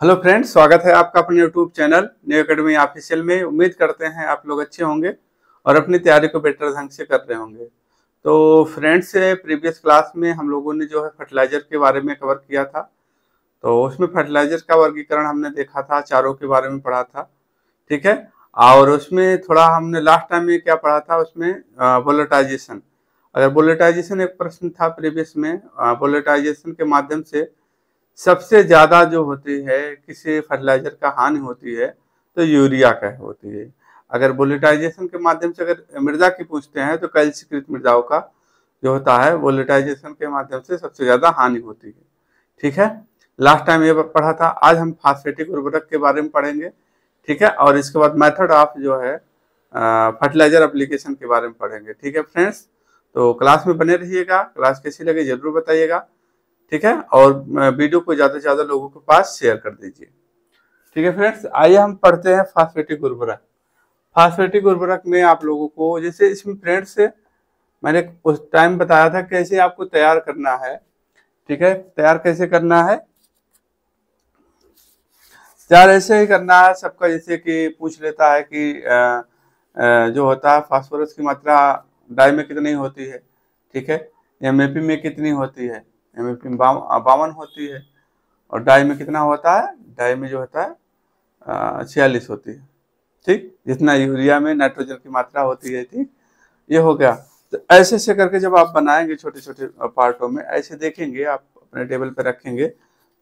Hello friends, स्वागत है आपका अपने YouTube channel new academy official में। उम्मीद करते हैं आप लोग अच्छे होंगे और अपनी तैयारी को बेटर ढंग से कर रहे होंगे। तो फ्रेंड्स, प्रीवियस क्लास में हम लोगों ने जो है फर्टिलाइज़र के बारे में कवर किया था। तो उसमें फर्टिलाइज़र का वर्गीकरण हमने देखा था, चारों के बारे में पढ़ा था, ठीक है? और उसमें थोड़ा हमने लास्ट टाइम में क्या पढ़ा था, उसमें बोलेटाइजेशन अगर बोलेटाइजेशन एक प्रश्न था प्रीवियस में बोलेटाइजेशन के माध्यम से सबसे ज़्यादा जो होती है, किसी फर्टिलाइज़र का हानि होती है तो यूरिया का होती है। अगर बोलिटाइजेशन के माध्यम से अगर मृदा की पूछते हैं तो कैल्सीकृत मृदाओं का जो होता है बोलिटाइजेशन के माध्यम से सबसे ज़्यादा हानि होती है। ठीक है? लास्ट टाइम ये पढ़ा था, आज हम फास्फेटिक उर्वरक के बारे में पढ़ेंगे। ठीक है? और इसके बाद मेथड ऑफ़ जो है फर्टिलाइज़र एप्लीकेशन के बारे में पढ़ेंगे। ठीक है फ्रेंड्स तो क्लास में बने रहिएगा। क्लास कैसी लगे, ज़रूर बताइएगा। ठीक है? और वीडियो को ज़्यादा से ज़्यादा लोगों के पास शेयर कर दीजिए। ठीक है फ्रेंड्स आइए हम पढ़ते हैं फास्फेटिक उर्वरक फास्फेटिक उर्वरक में आप लोगों को, जैसे इसमें फ्रेंड्स मैंने उस टाइम बताया था कैसे आपको तैयार करना है। ठीक है? तैयार कैसे करना है? तैयार ऐसे ही करना है, सबका जैसे कि पूछ लेता है कि जो होता है फास्फोरस की मात्रा डाई में कितनी होती है? ठीक है? एम में कितनी होती है? एम एफ़ बावन होती है। और डाई में कितना होता है? डाई में जो होता है छियालीस होती है। ठीक? जितना यूरिया में नाइट्रोजन की मात्रा होती है ठीक ये हो गया। तो ऐसे ऐसे करके जब आप बनाएँगे छोटे छोटे पार्टों में, ऐसे देखेंगे, आप अपने टेबल पर रखेंगे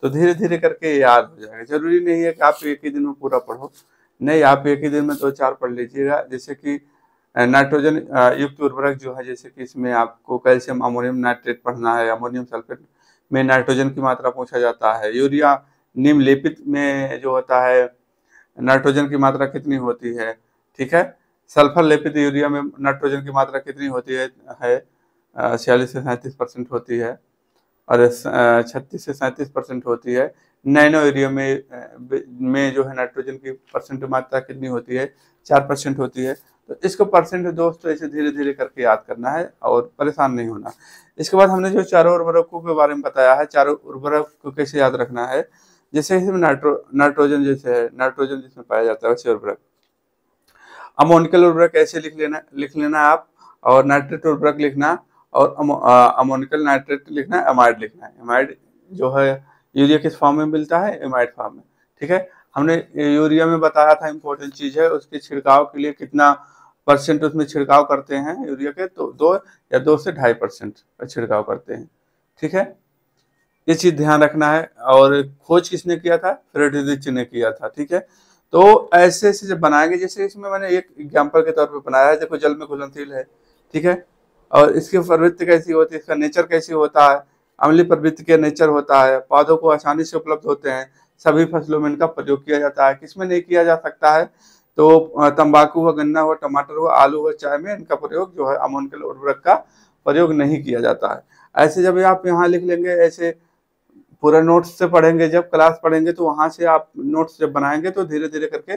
तो धीरे धीरे करके याद हो जाएगा। ज़रूरी नहीं है कि आप एक ही दिन में पूरा पढ़ो। नहीं, आप एक ही दिन में दो तो चार पढ़ लीजिएगा। जैसे कि नाइट्रोजन युक्त उर्वरक जो है, जैसे कि इसमें आपको कैल्शियम, अमोनियम नाइट्रेट पढ़ना है। अमोनियम सल्फेट में नाइट्रोजन की मात्रा पूछा जाता है। यूरिया निम्न लेपित में जो होता है, नाइट्रोजन की मात्रा कितनी होती है? ठीक है? सल्फ़र लेपित यूरिया में नाइट्रोजन की मात्रा कितनी होती है है? छियालीस से सैंतीस परसेंट होती है और छत्तीस से सैंतीस परसेंट होती है। नैनो यूरिया में में जो है नाइट्रोजन की परसेंट मात्रा कितनी होती है? चार परसेंट होती है। तो इसको परसेंट दोस्तों ऐसे धीरे धीरे करके याद करना है और परेशान नहीं होना। इसके बाद हमने जो चारों उर्वरकों के बारे में बताया है, चारों उर्वरक को कैसे याद रखना है, जैसे इसमें नाइट्रो, नाइट्रोजन जैसे है, नाइट्रोजन जिसमें पाया जाता है, वैसे उर्वरक। अमोनिकल उर्वरक ऐसे लिख लेना लिख लेना आप, और नाइट्रेट उर्वरक लिखना, और अमोनिकल नाइट्रेट लिखना है एमाइड लिखना है। एमाइड जो है, यूरिया किस फॉर्म में मिलता है? एमाइड फॉर्म में। ठीक है? हमने यूरिया में बताया था इम्पोर्टेंट चीज़ है, उसके छिड़काव के लिए कितना परसेंट उसमें छिड़काव करते हैं यूरिया के तो दो या दो से ढाई परसेंट छिड़काव करते हैं। ठीक है? ये चीज़ ध्यान रखना है। और खोज किसने किया था? फ्रेडरिच ने किया था। ठीक है? तो ऐसे ऐसे जब बनाएँगे, जैसे इसमें मैंने एक एग्ज़ाम्पल के तौर पर बनाया है, देखो जल में घुलनशील है। ठीक है? और इसकी प्रवृत्ति कैसी होती है? इसका नेचर कैसी होता है? अमली प्रवृत्ति के नेचर होता है। पौधों को आसानी से उपलब्ध होते हैं। सभी फ़सलों में इनका प्रयोग किया जाता है। किसमें नहीं किया जा सकता है? तो तंबाकू हुआ गन्ना हुआ टमाटर हुआ आलू हुआ चाय में इनका प्रयोग जो है अमोन के उर्वरक का प्रयोग नहीं किया जाता है। ऐसे जब आप यहाँ लिख लेंगे, ऐसे पूरा नोट्स से पढ़ेंगे, जब क्लास पढ़ेंगे तो वहाँ से आप नोट्स जब बनाएँगे तो धीरे धीरे करके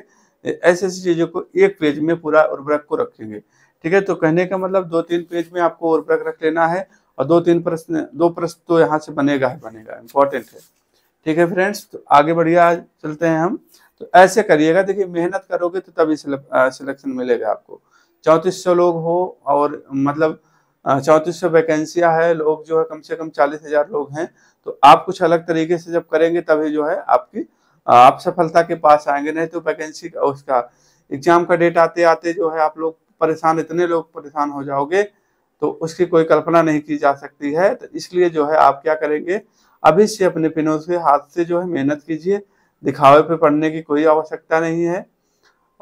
ऐसी ऐसी चीज़ों को एक पेज में पूरा उर्वरक को रखेंगे। ठीक है? तो कहने का मतलब दो तीन पेज में आपको उर्वरक रख लेना है और दो तीन प्रश्न, दो प्रश्न तो यहाँ से बनेगा ही बनेगा इम्पोर्टेंट है। ठीक है फ्रेंड्स? तो आगे बढ़िया, चलते हैं हम। तो ऐसे करिएगा, देखिए, मेहनत करोगे तो तभी सिलेक्शन मिलेगा आपको। चौंतीस सौ लोग हो और मतलब चौंतीस सौ वैकेंसियाँ है, लोग जो है कम से कम चालीस हज़ार लोग हैं तो आप कुछ अलग तरीके से जब करेंगे तभी जो है आपकी आप सफलता के पास आएँगे, नहीं तो वैकेंसी का उसका एग्ज़ाम का डेट आते आते जो है आप लोग परेशान, इतने लोग परेशान हो जाओगे तो उसकी कोई कल्पना नहीं की जा सकती है तो इसलिए जो है आप क्या करेंगे, अभी से अपने पिनों से हाथ से जो है मेहनत कीजिए दिखावे पे पढ़ने की कोई आवश्यकता नहीं है।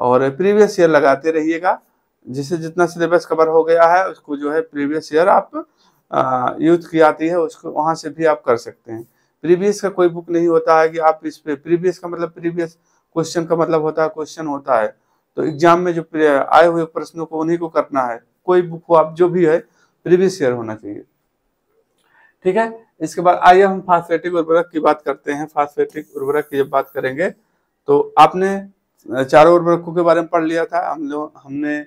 और प्रीवियस ईयर लगाते रहिएगा, जिसे जितना सिलेबस कवर हो गया है, उसको जो है प्रीवियस ईयर आप यूथ की आती है, उसको वहाँ से भी आप कर सकते हैं। प्रीवियस का कोई बुक नहीं होता है कि आप इस पे प्रीवियस का मतलब प्रीवियस क्वेश्चन का मतलब होता है क्वेश्चन होता है। तो एग्ज़ाम में जो आए हुए प्रश्नों को उन्हीं को करना है। कोई बुक हो आप, जो भी है प्रीवियस ईयर होना चाहिए। ठीक है? इसके बाद आइए हम फास्फेटिक उर्वरक की बात करते हैं। फास्फेटिक उर्वरक की जब बात करेंगे तो आपने चारों उर्वरकों के बारे में पढ़ लिया था। हम लोग, हमने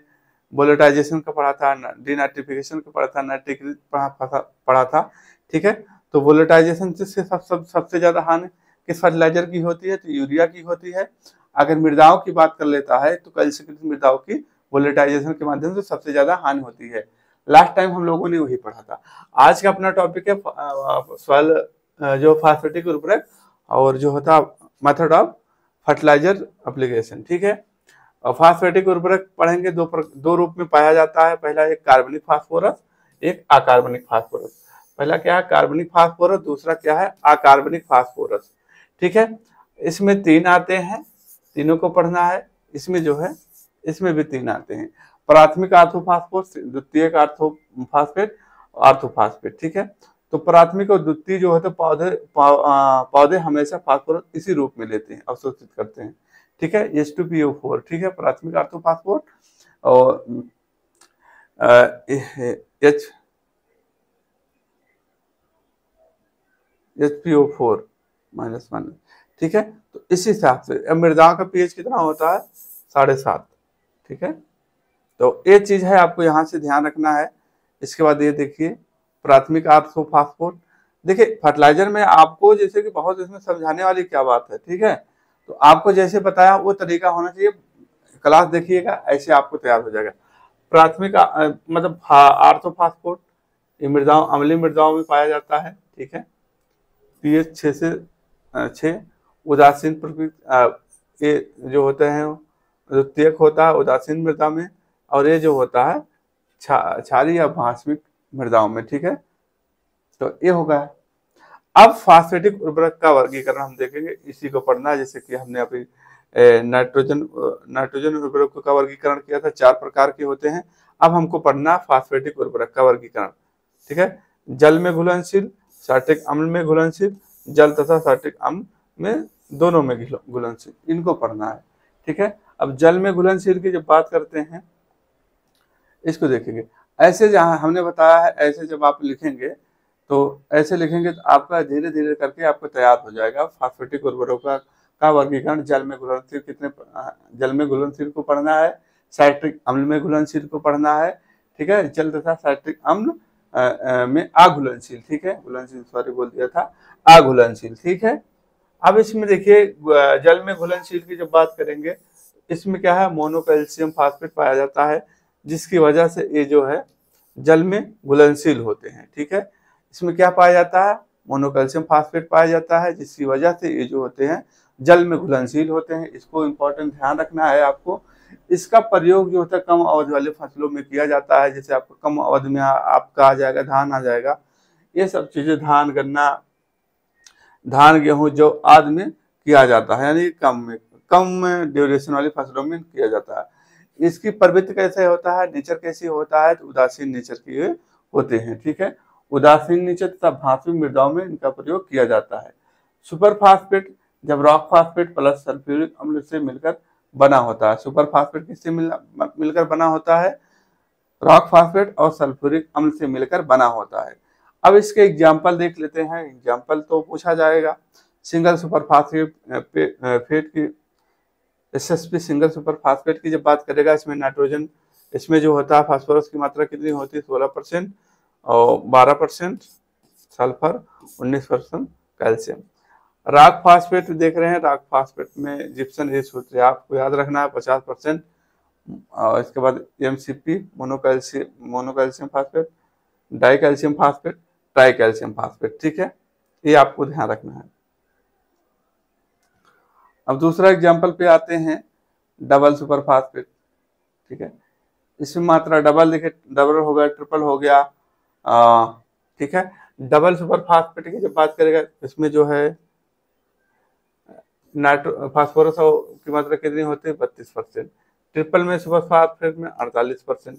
बोलेटाइजेशन का पढ़ा था डीनाइट्रिफिकेशन का पढ़ा था नाइट्रिक पढ़ा था, ठीक है? तो बोलेटाइजेशन से सब सब, सबसे ज़्यादा हानि किस फर्टिलाइज़र की होती है? तो यूरिया की होती है। अगर मृदाओं की बात कर लेता है तो कैल्शिकृत मृदाओं की वोलेटाइजेशन के माध्यम से सबसे ज़्यादा हानि होती है। लास्ट टाइम हम लोगों ने वही पढ़ा था। आज का अपना टॉपिक है सॉइल जो फास्फेटिक उर्वरक और जो होता मेथड ऑफ़ फर्टिलाइज़र अप्लीकेशन ठीक है? फास्फेटिक उर्वरक पढ़ेंगे दो पर, दो रूप में पाया जाता है। पहला एक कार्बनिक फास्फोरस एक अकार्बनिक फास्फोरस पहला क्या है? कार्बनिक फास्फोरस दूसरा क्या है? अकार्बनिक फास्फोरस ठीक है? इसमें तीन आते हैं तीनों को पढ़ना है। इसमें जो है इसमें भी तीन आते हैं। प्राथमिक आर्थोफास्फोट द्वितीय आर्थोफास्फेट आर्थोफास्फेट, ठीक है? तो प्राथमिक और द्वितीय जो है तो पौधे पौधे हमेशा फास्फोरस इसी रूप में लेते हैं, अवशोषित करते हैं, ठीक है? H two P O four ठीक है? प्राथमिक आर्थोफास्फोट और H H P O four minus minus ठीक है? तो इस हिसाब से मृदा का पीएच कितना होता है? साढ़े सात, ठीक है? तो ये चीज़ है, आपको यहाँ से ध्यान रखना है। इसके बाद ये देखिए, प्राथमिक आर्थोफास्फोट देखिए, फर्टिलाइज़र में आपको जैसे कि बहुत इसमें समझाने वाली क्या बात है, ठीक है? तो आपको जैसे बताया, वो तरीका होना चाहिए। क्लास देखिएगा, ऐसे आपको तैयार हो जाएगा। प्राथमिक मतलब आर्थोफास्फोट ये मृदाओं अम्लीय मृदाओं में पाया जाता है, ठीक है? पीएच छः से छः, उदासीन प्रकृति ये जो होते हैं, जो तेक होता है, उदासीन मृदा में और ये जो होता है छा, छारी या भाषमिक मृदाओं में ठीक है? तो ये होगा अब फास्फेटिक उर्वरक का वर्गीकरण हम देखेंगे। इसी को पढ़ना है जैसे कि हमने अभी नाइट्रोजन नाइट्रोजन उर्वरक का वर्गीकरण किया था चार प्रकार के होते हैं। अब हमको पढ़ना फास्फेटिक उर्वरक का वर्गीकरण ठीक है? जल में घुलनशील सार्टिक अम्ल में घुलनशील जल तथा सार्टिक अम्ल में दोनों में घुलनशील। इनको पढ़ना है ठीक है? अब जल में घुलनशील की जब बात करते हैं इसको देखेंगे। ऐसे जहाँ हमने बताया है, ऐसे जब आप लिखेंगे तो ऐसे लिखेंगे तो आपका धीरे धीरे करके आपको तैयार हो जाएगा। फास्फेटिक उर्वरों का का वर्गीकरण, जल में घुलनशील कितने जल में घुलनशील को पढ़ना है, साइट्रिक अम्ल में घुलनशील को पढ़ना है, ठीक है? जल तथा साइट्रिक अम्ल में अघुलनशील, ठीक है? घुलनशील, सॉरी, बोल दिया था, अघुलनशील, ठीक है? अब इसमें देखिए जल में घुलनशील की जब बात करेंगे, इसमें क्या है? मोनोकैल्शियम फास्फेट पाया जाता है। जिसकी वजह से ये जो है, जल में घुलनशील होते हैं, ठीक है? इसमें क्या पाया जाता है? मोनोकैल्शियम फास्फेट पाया जाता है, जिसकी वजह से ये जो होते हैं, जल में घुलनशील होते हैं। इसको इम्पोर्टेंट ध्यान रखना है आपको। इसका प्रयोग जो होता है, कम अवधि वाले फ़सलों में किया जाता है जैसे आपको कम अवधि में आपका आ जाएगा, धान आ जाएगा। ये सब चीज़ें धान, गन्ना, धान, गेहूँ, जो आदि में किया जाता है, यानी कम में, कम ड्यूरेशन वाली फ़सलों में किया जाता है। इसकी प्रवृत्ति कैसे होता है? नेचर कैसी होता है? तो उदासीन नेचर की होते हैं ठीक है? उदासीन नेचर तथा भाषवी मृदाओं में इनका प्रयोग किया जाता है। सुपर फास्फेट जब रॉक फास्फेट प्लस सल्फ्यूरिक अम्ल से मिलकर बना होता है। सुपर फास्फेट किससे मिल, मिलकर बना होता है? रॉक फास्फेट और सल्फ्यूरिक अम्ल से मिलकर बना होता है। अब इसके एग्ज़ाम्पल देख लेते हैं। एग्ज़ाम्पल तो पूछा जाएगा। सिंगल सुपर फास्फेट फेट की S S P single super phosphate की जब बात करेगा, इसमें नाइट्रोजन, इसमें जो होता है फास्फोरस की मात्रा कितनी होती है? सोलह परसेंट और बारह परसेंट सल्फ़र, उन्नीस परसेंट कैल्शियम। राग फास्फेट देख रहे हैं। राग फास्फेट में जिप्सन ए सूत्र आपको याद रखना है, पचास परसेंट। और इसके बाद M C P monocalcium monocalcium phosphate, di calcium phosphate, tri calcium phosphate. ठीक है? ये आपको ध्यान रखना है। अब दूसरा एग्ज़ाम्पल पे आते हैं डबल सुपर फास्फेट ठीक है? इसमें मात्रा डबल देखे डबल हो गया ट्रिपल हो गया ठीक है? डबल सुपर फास्फेट की जब बात करेगा, इसमें जो है, नाइट्रो फास्फोरस की मात्रा कितनी होती है? बत्तीस परसेंट। ट्रिपल में सुपर फास्फेट में अड़तालीस परसेंट,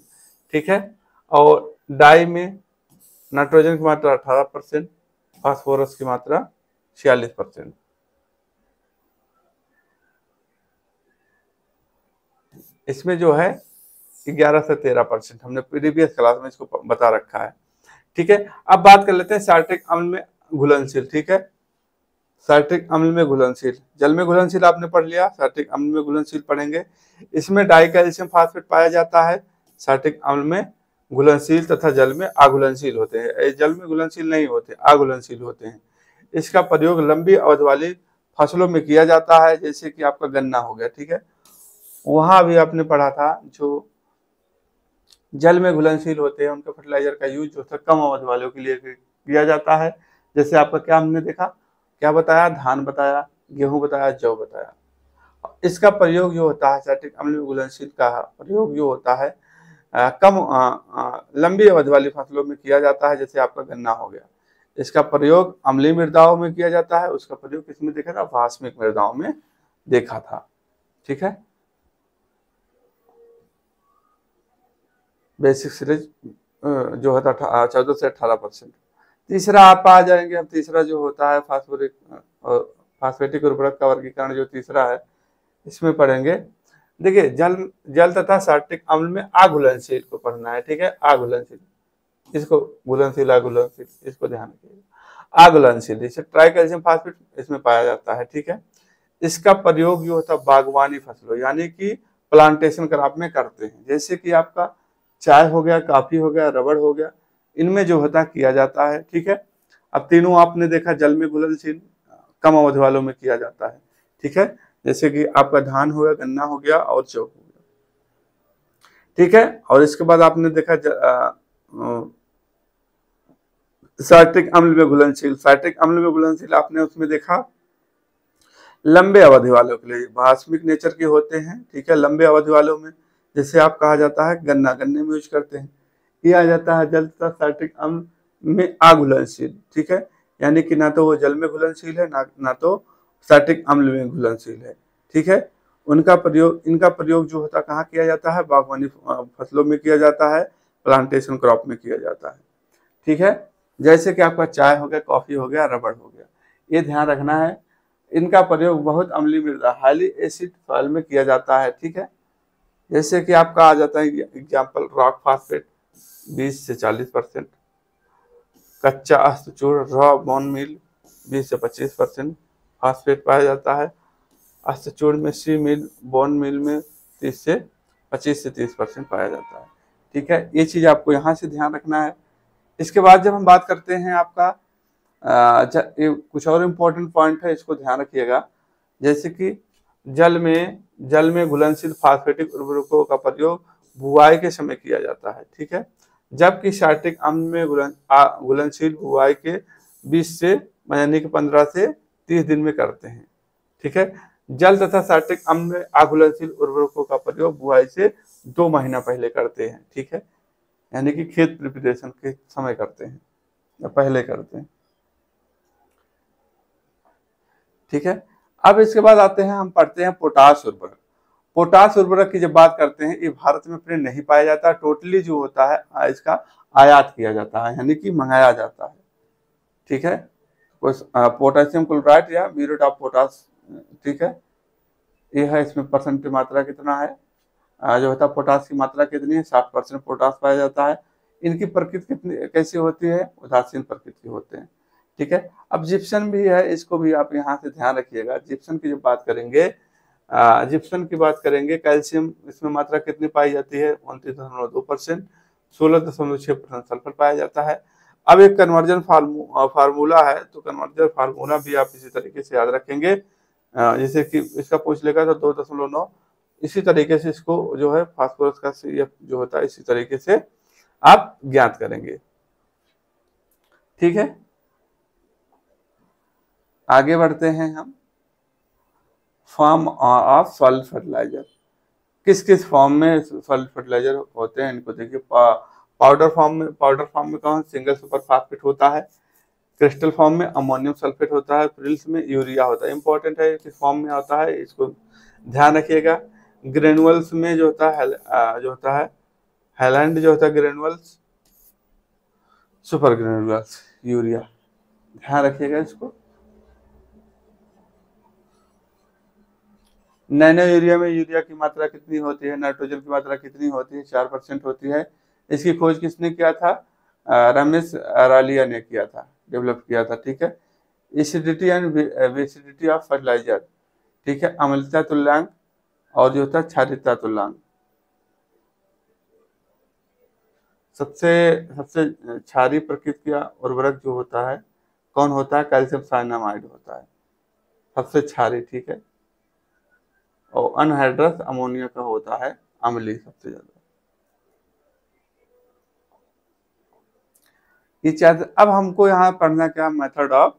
ठीक है? और डाई में नाइट्रोजन की मात्रा अठारह परसेंट फास्फोरस की मात्रा छियालीस परसेंट। इसमें जो है ग्यारह से तेरह परसेंट, हमने प्रीवियस क्लास में इसको बता रखा है। ठीक है? अब बात कर लेते हैं सार्टिक अम्ल में घुलनशील, ठीक है? सार्टिक अम्ल में घुलनशील। जल में घुलनशील आपने पढ़ लिया सार्टिक अम्ल में घुलनशील पढ़ेंगे। इसमें डाई कैल्शियम फास्फेट पाया जाता है। सार्टिक अम्ल में घुलनशील तथा जल में आघुलनशील होते हैं। जल में घुलनशील नहीं होते आघुलनशील होते हैं। इसका प्रयोग लंबी अवधि वाली फ़सलों में किया जाता है, जैसे कि आपका गन्ना हो गया, ठीक है? वहाँ भी आपने पढ़ा था जो जल में घुलनशील होते हैं उनके फर्टिलाइज़र का यूज़ जो कम अवधि वालों के लिए किया जाता है। जैसे आपका क्या हमने देखा? क्या बताया? धान बताया गेहूँ बताया जौ बताया। इसका प्रयोग जो होता है सैटिक अम्ल में घुलनशील का प्रयोग जो होता है आ, कम आ, आ, लंबी अवधि वाली फ़सलों में किया जाता है जैसे आपका गन्ना हो गया। इसका प्रयोग अम्लीय मृदाओं में किया जाता है उसका प्रयोग किसमें देखा था? वास्मिक मृदाओं में देखा था। ठीक है? बेसिक सीरीज़ जो होता चौदह से अठारह परसेंट। तीसरा आप आ जाएँगे हम तीसरा जो होता है फास्फोरिक फास्फेटिक उर्वरक का वर्गीकरण जो तीसरा है, इसमें पढ़ेंगे। देखिए, जल जल तथा सार्टिक अम्ल में आघुलनशील को पढ़ना है, ठीक है? आघुलनशील। इसको घुलनशील, आघुलनशील, इसको ध्यान रखिएगा आघुलनशील, जैसे ट्राई कैल्शियम फास्फेट इसमें पाया जाता है, ठीक है? इसका प्रयोग जो होता है, बागवानी फ़सलों, यानी कि प्लांटेशन क्रॉप में करते हैं। जैसे कि आपका चाय हो गया, काफ़ी हो गया, रबड़ हो गया, इनमें जो होता किया जाता है, ठीक है? अब तीनों आपने देखा, जल में घुलनशील, कम अवधि वालों में किया जाता है, ठीक है? जैसे कि आपका धान हो गया, गन्ना हो गया और चौ हो गया, ठीक है? और इसके बाद आपने देखा साइट्रिक अम्ल में घुलनशील साइट्रिक अम्ल में घुलनशील आपने उसमें देखा? लंबे अवधि वालों के लिए भास्मिक नेचर के होते हैं, ठीक है? लंबे अवधि वालों में जैसे आप कहा जाता है गन्ना, गन्ने में यूज़ करते हैं। ये आ जाता है जल तथा साइट्रिक अम्ल में अघुलनशील ठीक है? यानी कि ना तो वो जल में घुलनशील है, ना ना तो साइट्रिक अम्ल में घुलनशील है, ठीक है? उनका प्रयोग, इनका प्रयोग जो होता, कहाँ किया जाता है? बागवानी फ़सलों में किया जाता है, प्लांटेशन क्रॉप में किया जाता है, ठीक है? जैसे कि आपका चाय हो गया, कॉफ़ी हो गया, रबड़ हो गया, ये ध्यान रखना है। इनका प्रयोग बहुत अम्ली मृदा हाईली एसिड सॉइल में किया जाता है, ठीक है? जैसे कि आपका आ जाता है एग्ज़ाम्पल रॉक फास्फेट 20 से 40 परसेंट कच्चा अस्तचूर रॉ बोन मिल 20 से 25 परसेंट फास्फेट पाया जाता है। अस्तचूर में सी मिल बोन मिल में 30 से 25 से 30 परसेंट पाया जाता है। ठीक है? ये चीज़ आपको यहाँ से ध्यान रखना है। इसके बाद जब हम बात करते हैं आपका आ, कुछ और इम्पोर्टेंट पॉइंट है इसको ध्यान रखिएगा। जैसे कि जल में जल में घुलनशील फास्फेटिक उर्वरकों का प्रयोग बुआई के समय किया जाता है, ठीक है? जबकि सार्टिक अम्ल में घुलनशील बुआई के 20 से, यानी कि 15 से 30 दिन में करते हैं, ठीक है? जल तथा सार्टिक अम्ल में अघुलनशील उर्वरकों का प्रयोग बुआई से दो महीना पहले करते हैं, ठीक है? यानी कि खेत प्रिपरेशन के समय करते हैं, या पहले करते हैं, ठीक है? अब इसके बाद आते हैं, हम पढ़ते हैं पोटास उर्वरक। पोटास उर्वरक की जब बात करते हैं, ये भारत में प्रिंट नहीं पाया जाता, टोटली जो होता है इसका आयात किया जाता है, यानी कि मंगाया जाता है। ठीक है? पोटेशियम क्लोराइड या म्यूरेट ऑफ़ पोटास ठीक है? ये है, इसमें परसेंट की मात्रा कितना है? जो होता है पोटास की मात्रा कितनी है? साठ परसेंट पोटास पाया जाता है। इनकी प्रकृति कितनी, कैसी होती है? उदासीन प्रकृति होते हैं। ठीक है? अब जिप्सन भी है, इसको भी आप यहाँ से ध्यान रखिएगा। जिप्सन की जब बात करेंगे जिप्सन की बात करेंगे कैल्शियम इसमें मात्रा कितनी पाई जाती है? उनतीस दशमलव दो परसेंट। सोलह दशमलव छह परसेंट सल्फ़र पाया जाता है। अब एक कन्वर्जन फार्मूला है तो कन्वर्जन फार्मूला भी आप इसी तरीके से याद रखेंगे। जैसे कि इसका पूछ लेगा तो दो दशमलव नौ। इसी तरीके से इसको जो है फास्फोरस का जो होता है, इसी तरीके से आप ज्ञात करेंगे। ठीक है? आगे बढ़ते हैं हम। फॉर्म ऑफ़ सॉलिड फर्टिलाइज़र किस किस फॉर्म में सॉलिड फर्टिलाइज़र होते हैं, इनको देखिए। पाउडर फॉर्म में पाउडर फॉर्म में कौन? सिंगल सुपर फास्फेट होता है। क्रिस्टल फॉर्म में अमोनियम सल्फेट होता है। प्रिल्स में यूरिया होता है। इंपॉर्टेंट है, किस फॉर्म में होता है, इसको ध्यान रखिएगा। ग्रेनुअल्स में जो होता है जो होता है हैलैंड जो होता है ग्रेनुअल्स सुपर ग्रेनुअल्स यूरिया ध्यान रखिएगा इसको। नैनो यूरिया में यूरिया की मात्रा कितनी होती है, नाइट्रोजन की मात्रा कितनी होती है, चार परसेंट होती है, इसकी खोज किसने किया था? रमेश रालिया ने किया था, डेवलप किया था, ठीक है? Acidity and basicity of fertiliser, ठीक है? अम्लता तुल्यांक और जो होता है क्षारिता तुल्यांक सबसे सबसे क्षारी प्रकृति का उर्वरक जो होता है, कौन होता है? कैल्शियम साइनामाइड होता है। सबसे क्षारी, ठीक है? और अनहाइड्रस अमोनिया का होता है अम्ली सबसे ज़्यादा। ये चाहते अब हमको यहाँ पढ़ना क्या मेथड ऑफ़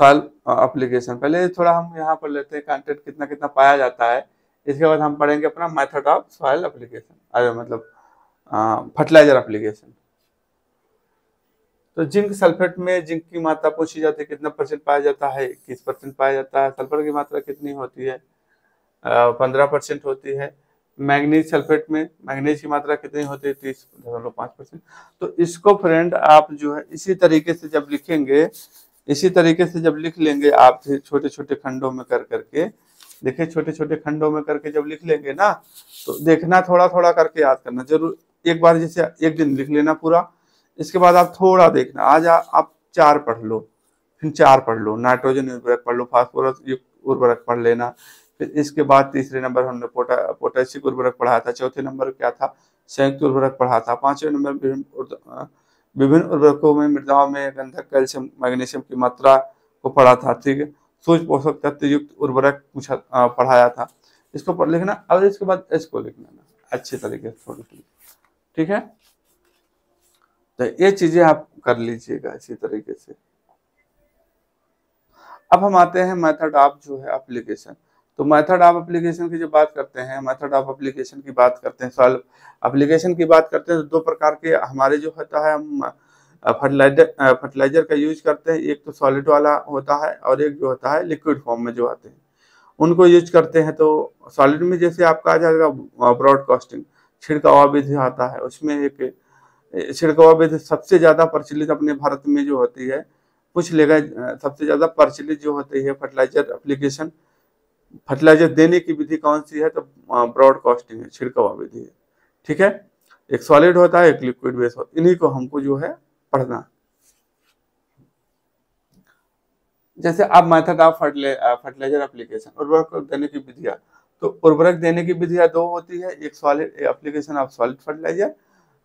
सॉइल अप्लीकेशन पहले थोड़ा हम यहाँ पर लेते हैं कंटेंट कितना कितना पाया जाता है। इसके बाद हम पढ़ेंगे अपना मेथड ऑफ़ सॉइल अप्लीकेशन अरे मतलब फर्टिलाइज़र अप्लीकेशन तो जिंक सल्फेट में जिंक की मात्रा पूछी जाती है, कितना परसेंट पाया जाता है, इक्कीस परसेंट पाया जाता है, सल्फ़र की मात्रा कितनी होती है? पंद्रह परसेंट होती है। मैग्नीज सल्फेट में मैग्नीज की मात्रा कितनी होती है? तीस दशमलव पाँच परसेंट। तो इसको फ्रेंड आप जो है इसी तरीके से जब लिखेंगे इसी तरीके से जब लिख लेंगे आप छोटे छोटे खंडों में कर करके देखिए छोटे छोटे खंडों में करके जब लिख लेंगे ना तो देखना थोड़ा थोड़ा करके याद करना। ज़रूर एक बार जैसे एक दिन लिख लेना पूरा इसके बाद आप थोड़ा देखना। आज आ, आप चार पढ़ लो फिर चार पढ़ लो नाइट्रोजन उर्वरक पढ़ लो फास्फोरस उर्वरक पढ़ लेना फिर इसके बाद तीसरे नंबर हमने पोटा पोटेशिक उर्वरक पढ़ा था, चौथे नंबर क्या था? संयुक्त उर्वरक पढ़ा था। पाँचवें नंबर विभिन्न उर्वरकों में, मृदाओं में गंधक, कैल्शियम, मैग्नीशियम की मात्रा को पढ़ा था, ठीक है? सूच पोषक तत्व युक्त उर्वरक पूछा पढ़ाया था। इसको पढ़ लिखना और इसके बाद इसको लिखना ना अच्छे तरीके से थोड़ी सी ठीक है? तो ये चीज़ें आप कर लीजिएगा इसी तरीके से। अब हम आते हैं मेथड ऑफ़ जो है, एप्लीकेशन। तो मेथड ऑफ़ एप्लीकेशन की जो बात करते हैं मेथड ऑफ़ एप्लीकेशन की बात करते हैं सॉल्व एप्लीकेशन की बात करते हैं तो दो प्रकार के हमारे जो होता है, हम फर्टिलाइज़र फर्टिलाइज़र का यूज़ करते हैं। एक तो सॉलिड वाला होता है और एक जो होता है लिक्विड फॉर्म में जो आते हैं। उनको यूज़ करते हैं तो सॉलिड में जैसे आपका आ जाएगा ब्रॉडकास्टिंग छिड़कावा विधि आता है। उसमें एक छिड़कावा विधि सबसे ज़्यादा प्रचलित अपने भारत में जो होती है, पूछ लेगा सबसे ज़्यादा प्रचलित जो होती है फर्टिलाइज़र एप्लीकेशन फर्टिलाइज़र देने की विधि कौन सी है? तो ब्रॉड ब्रॉडकास्टिंग है, छिड़कावा विधि है। ठीक है? एक सॉलिड होता है, एक लिक्विड बेस होता है। इन्हीं को हमको जो है पढ़ना जैसे अब मेथड ऑफ़ फर्टिलाइज़र एप्लीकेशन, उर्वरक देने की विधियाँ। तो उर्वरक देने की विधियाँ दो होती है, एक solid application of solid fertiliser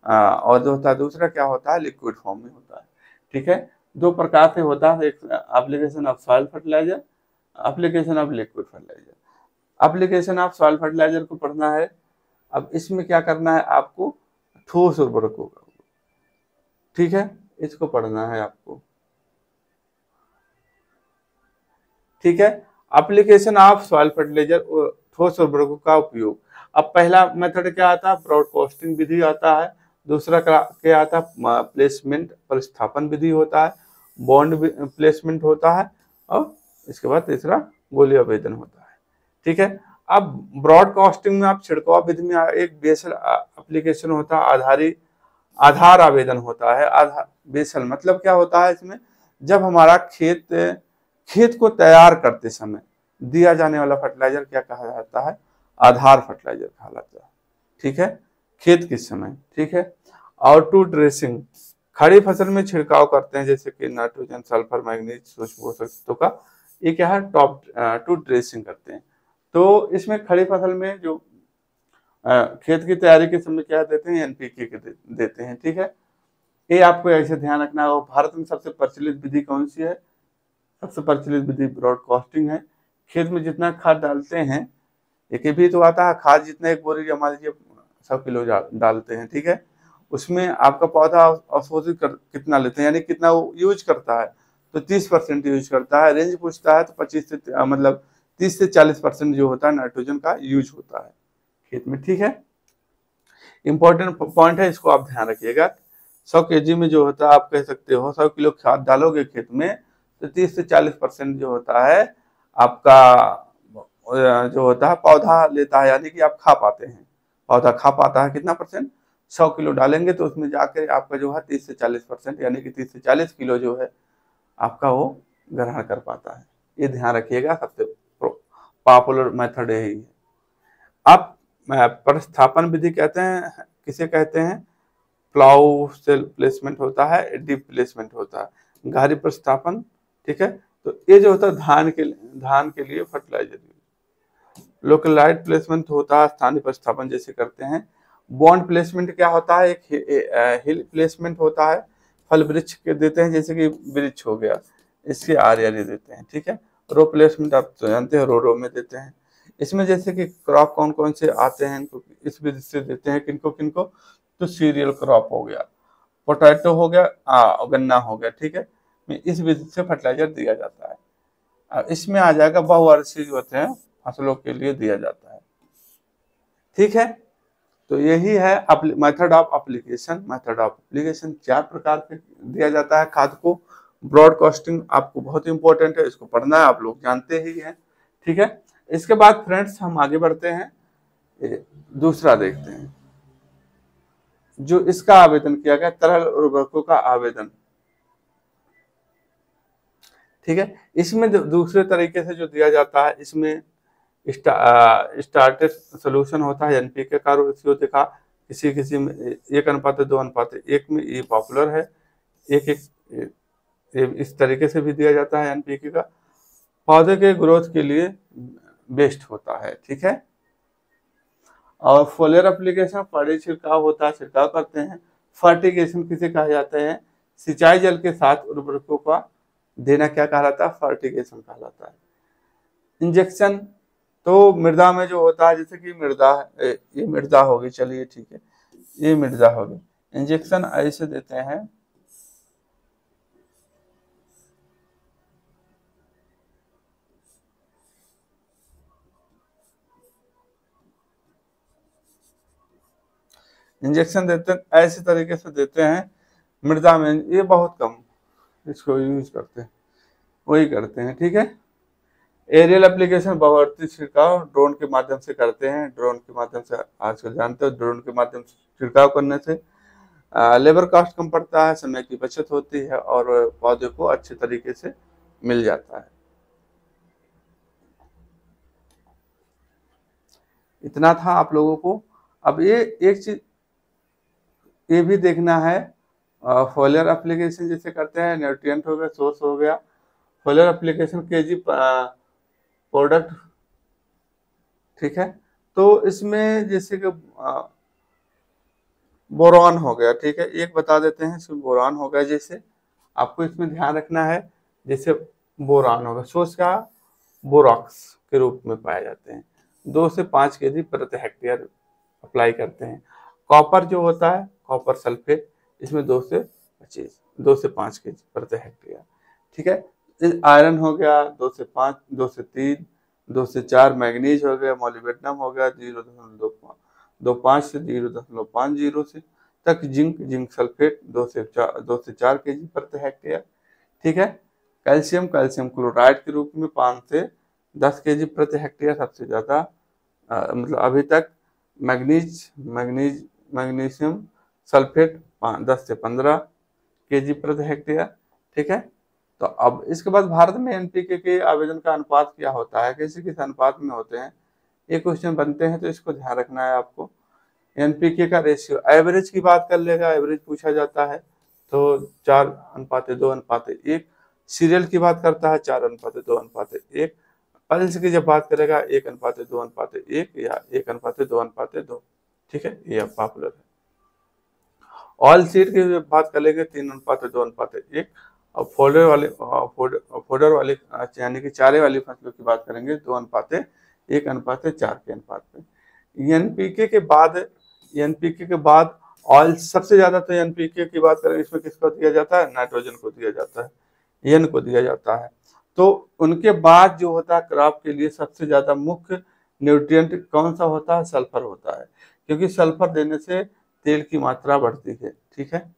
और जो होता है दूसरा क्या होता है? लिक्विड फॉर्म में होता है। ठीक है? दो प्रकार से होता है, एक application of soil fertiliser application of liquid fertiliser application of soil fertiliser को पढ़ना है। अब इसमें क्या करना है? आपको ठोस उर्वरक होगा ठीक है? इसको पढ़ना है आपको। ठीक है? एप्लीकेशन ऑफ़ सॉइल फर्टिलाइज़र ठोस उर्वरकों का उपयोग। अब पहला मेथड क्या आता है? ब्रॉडकास्टिंग विधि आता है। दूसरा क्या आता है? प्लेसमेंट परिस्थापन विधि होता है। बॉन्ड प्लेसमेंट होता है। और इसके बाद तीसरा गोली आवेदन होता है। ठीक है? अब ब्रॉडकास्टिंग में आप छिड़काव विधि में एक बेसल एप्लीकेशन होता है आधारी, आधार आवेदन होता है। आधार बेसल मतलब क्या होता है इसमें? जब हमारा खेत खेत को तैयार करते समय दिया जाने वाला फर्टिलाइज़र क्या कहा जाता है? आधार फर्टिलाइज़र कहा जाता है। ठीक है? खेत के समय, ठीक है? और टू ड्रेसिंग खड़ी फ़सल में छिड़काव करते हैं, जैसे कि नाइट्रोजन, सल्फ़र, मैग्नीज, सूक्ष्म पोषक का ये क्या है? टॉप टू ड्रेसिंग करते हैं। तो इसमें खड़ी फ़सल में जो खेत की तैयारी के समय क्या देते हैं? एनपीके के देते हैं, ठीक है? ये आपको ऐसे ध्यान रखना है। भारत में सबसे प्रचलित विधि कौन सी है? सबसे प्रचलित विधि ब्रॉडकास्टिंग है। खेत में जितना खाद डालते हैं, एक भी तो आता है, खाद जितना एक बोरी मान लीजिए सौ किलो डालते हैं, ठीक है? उसमें आपका पौधा अवशोषित कर, कितना लेते हैं? यानी कितना वो यूज़ करता है? तो तीस परसेंट यूज़ करता है। रेंज पूछता है तो पच्चीस से मतलब तीस से चालीस परसेंट जो होता है नाइट्रोजन का यूज़ होता है। खेत में, ठीक है? इंपॉर्टेंट पॉइंट है, इसको आप ध्यान रखिएगा। सौ के में जो होता है, आप कह सकते हो, सौ किलो खाद डालोगे खेत में तो तीस से चालीस परसेंट जो होता है, आपका जो होता है, पौधा लेता है, यानी कि आप खा पाते हैं। पौधा खा पाता है कितना परसेंट? सौ किलो डालेंगे तो उसमें जाकर आपका जो है तीस से चालीस परसेंट, यानी कि तीस से चालीस किलो जो है आपका वो ग्रहण कर पाता है। ये ध्यान रखिएगा, सबसे पॉपुलर मेथड यही है। अब प्रतिस्थापन विधि कहते हैं, किसे कहते हैं? प्लाउ से प्लेसमेंट होता है डीप प्लेसमेंट होता है। गहरी प्रतिस्थापन, ठीक है? तो ये जो होता है, धान के धान के लिए फर्टिलाइज़र लोकलाइट प्लेसमेंट होता है, स्थानीय प्रतिस्थापन जैसे करते हैं। बॉन्ड प्लेसमेंट क्या होता है? एक हिल प्लेसमेंट होता है। फल वृक्ष के देते हैं जैसे कि वृक्ष हो गया इसके आर्य देते हैं ठीक है? रो प्लेसमेंट आप तो जानते हैं रो रो में देते हैं। इसमें जैसे कि क्रॉप कौन कौन से आते हैं इनको इस विधि से देते हैं किनको किनको? तो सीरियल क्रॉप हो गया पोटैटो हो गया आ, गन्ना हो गया ठीक है? इस विधि से फर्टिलाइज़र दिया जाता है। इसमें आ जाएगा बहुवार्षिक होते हैं फ़सलों के लिए दिया जाता है ठीक है? तो यही है method of application method of application चार प्रकार के दिया जाता है खाद को। ब्रॉडकास्टिंग आपको बहुत इंपॉर्टेंट है, इसको पढ़ना है, आप लोग जानते ही हैं। ठीक है? इसके बाद फ्रेंड्स हम आगे बढ़ते हैं। दूसरा देखते हैं। जो इसका आवेदन किया गया, तरल उर्वरकों का आवेदन। ठीक है? इसमें दूसरे तरीके से जो दिया जाता है, इसमें स्टार्टेड सोल्यूशन होता है एनपीके का इसको देखा, किसी किसी में, एक अनुपात दो अनुपात एक में ये पॉपुलर है, एक एक इस तरीके से भी दिया जाता है एनपीके का पौधे के ग्रोथ के लिए बेस्ट होता है, ठीक है? और फोलियर एप्लीकेशन पड़े छिड़काव होता है, छिड़काव करते हैं। फर्टिगेशन किसे कहा जाता है? सिंचाई जल के साथ उर्वरकों का देना क्या कहलाता है? फर्टिगेशन कहलाता है। इंजेक्शन तो मृदा में जो होता है, जैसे कि मृदा ये मृदा होगी चलिए ठीक है। ये मृदा होगी इंजेक्शन ऐसे देते हैं। इंजेक्शन देते हैं ऐसे तरीके से देते हैं। मृदा में ये बहुत कम इसको यूज़ करते हैं। वही करते हैं, ठीक है? एरियल एप्लीकेशन बहुवर्ती छिड़काव ड्रोन के माध्यम से करते हैं। ड्रोन के माध्यम से आजकल जानते हो ड्रोन के माध्यम से छिड़काव करने से लेबर कॉस्ट कम पड़ता है, समय की बचत होती है और पौधे को अच्छे तरीके से मिल जाता है। इतना था आप लोगों को। अब ये एक चीज़, ये भी देखना है फोलियर एप्लीकेशन जैसे करते हैं न्यूट्रिएंट हो गया सोर्स हो गया। फोलियर एप्लीकेशन के जी प्रोडक्ट। ठीक है? तो इसमें जैसे कि बोरान हो गया, ठीक है? एक बता देते हैं, इसमें बोरान हो गया। जैसे आपको इसमें ध्यान रखना है, जैसे बोरान होगा सोच का बोरॉक्स के रूप में पाए जाते हैं। दो से पाँच के जी प्रति हेक्टेयर अप्लाई करते हैं। कॉपर जो होता है, कॉपर सल्फेट, इसमें दो से पच्चीस, दो से पाँच के जी प्रति हेक्टेयर। ठीक है? आयरन हो गया, दो से पाँच, दो से तीन, दो से चार मैग्नीज हो गया, मोलिबेटनम हो गया, ज़ीरो दशमलव दो दो पाँच से ज़ीरो दशमलव पाँच ज़ीरो से तक जिंक जिंक सल्फेट दो से चार, दो से चार के जी प्रति हेक्टेयर ठीक है? कैल्शियम कैल्शियम क्लोराइड के रूप में पाँच से दस के जी प्रति हेक्टेयर सबसे ज़्यादा। मतलब अभी तक मैग्नीज मैग्नीज, मैग्नीशियम सल्फेट पाँच दस से पंद्रह के जी प्रति हेक्टेयर ठीक है? तो अब इसके बाद भारत में एनपीके के आवेदन का अनुपात क्या होता है कैसे किस अनुपात में होते हैं ये क्वेश्चन बनते हैं तो इसको ध्यान रखना है आपको एनपीके का रेशियो एवरेज की बात कर लेगा एवरेज पूछा जाता है तो चार अनुपात दो अनुपात एक सीरियल की बात करता है चार अनुपात दो अनुपात एक पल्स की जब बात करेगा एक अनुपात दो अनुपात एक या एक अनुपात दो अनुपात दो ठीक है ये पॉपुलर है ऑल सीट की बात कर लेंगे तीन अनुपात दो अनुपात एक और फोल्डर वाले फोल्डर वाले यानी कि चारे वाली फ़सलों की बात करेंगे, दो अनुपात है, एक अनुपात है चार के अनुपात पे। एनपीके के बाद एनपीके के बाद ऑयल सबसे ज़्यादा तो एनपीके की बात करें, इसमें किसको दिया जाता है? नाइट्रोजन को दिया जाता है एन को दिया जाता है। तो उनके बाद जो होता है क्रॉप के लिए सबसे ज़्यादा मुख्य न्यूट्रिएंट कौन सा होता है? सल्फ़र होता है, क्योंकि सल्फ़र देने से तेल की मात्रा बढ़ती है, ठीक है?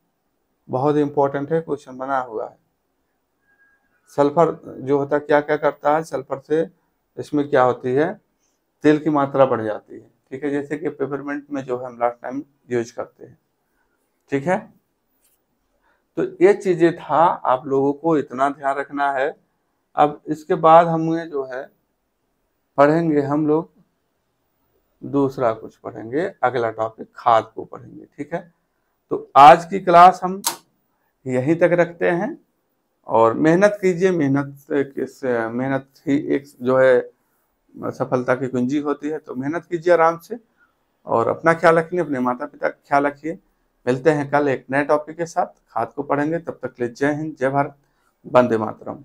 बहुत इंपॉर्टेंट है क्वेश्चन बना हुआ है। सल्फ़र जो होता है, क्या क्या करता है, सल्फ़र से इसमें क्या होती है, तेल की मात्रा बढ़ जाती है। ठीक है, जैसे कि पेपरमेंट में जो है हम लास्ट टाइम यूज़ करते हैं। ठीक है? तो ये चीज़ें था, आप लोगों को इतना ध्यान रखना है। अब इसके बाद हमें जो है, पढ़ेंगे हम लोग, दूसरा कुछ पढ़ेंगे, अगला टॉपिक खाद को पढ़ेंगे। ठीक है? तो आज की क्लास हम यहीं तक रखते हैं। और मेहनत कीजिए, मेहनत किस, मेहनत ही एक जो है, सफलता की कुंजी होती है तो मेहनत कीजिए आराम से और अपना ख्याल रखिए, अपने माता पिता का ख्याल रखिए। मिलते हैं कल एक नए टॉपिक के साथ। खाद को पढ़ेंगे, तब तक ले जय हिंद, जय भारत, वंदे मातरम।